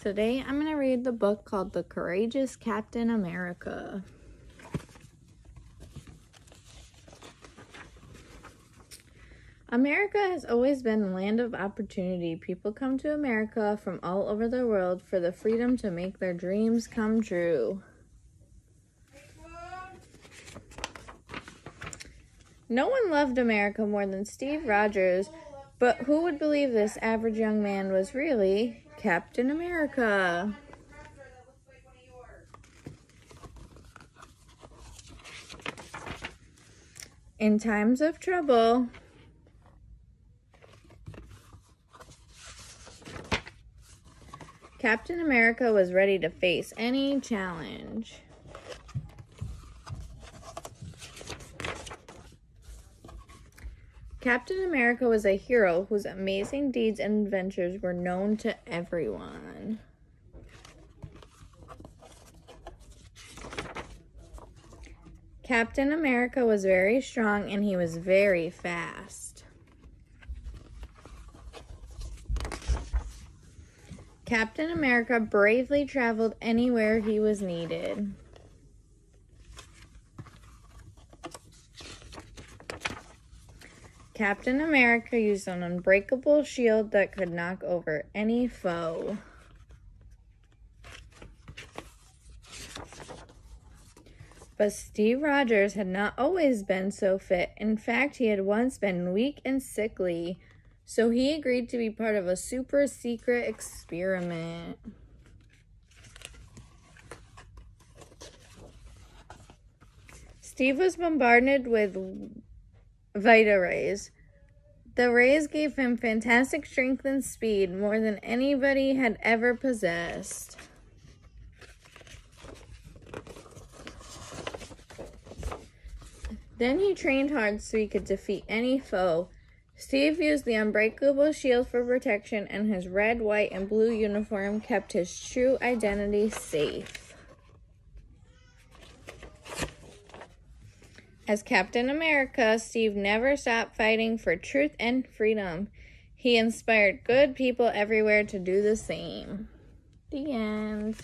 Today I'm going to read the book called The Courageous Captain America. America has always been a land of opportunity. People come to America from all over the world for the freedom to make their dreams come true. No one loved America more than Steve Rogers, but who would believe this average young man was really Captain America? In times of trouble, Captain America was ready to face any challenge. Captain America was a hero whose amazing deeds and adventures were known to everyone. Captain America was very strong and he was very fast. Captain America bravely traveled anywhere he was needed. Captain America used an unbreakable shield that could knock over any foe. But Steve Rogers had not always been so fit. In fact, he had once been weak and sickly, so he agreed to be part of a super secret experiment. Steve was bombarded with Vita rays. The rays gave him fantastic strength and speed, more than anybody had ever possessed. Then he trained hard so he could defeat any foe. Steve used the unbreakable shield for protection, and his red, white, and blue uniform kept his true identity safe. As Captain America, Steve never stopped fighting for truth and freedom. He inspired good people everywhere to do the same. The end.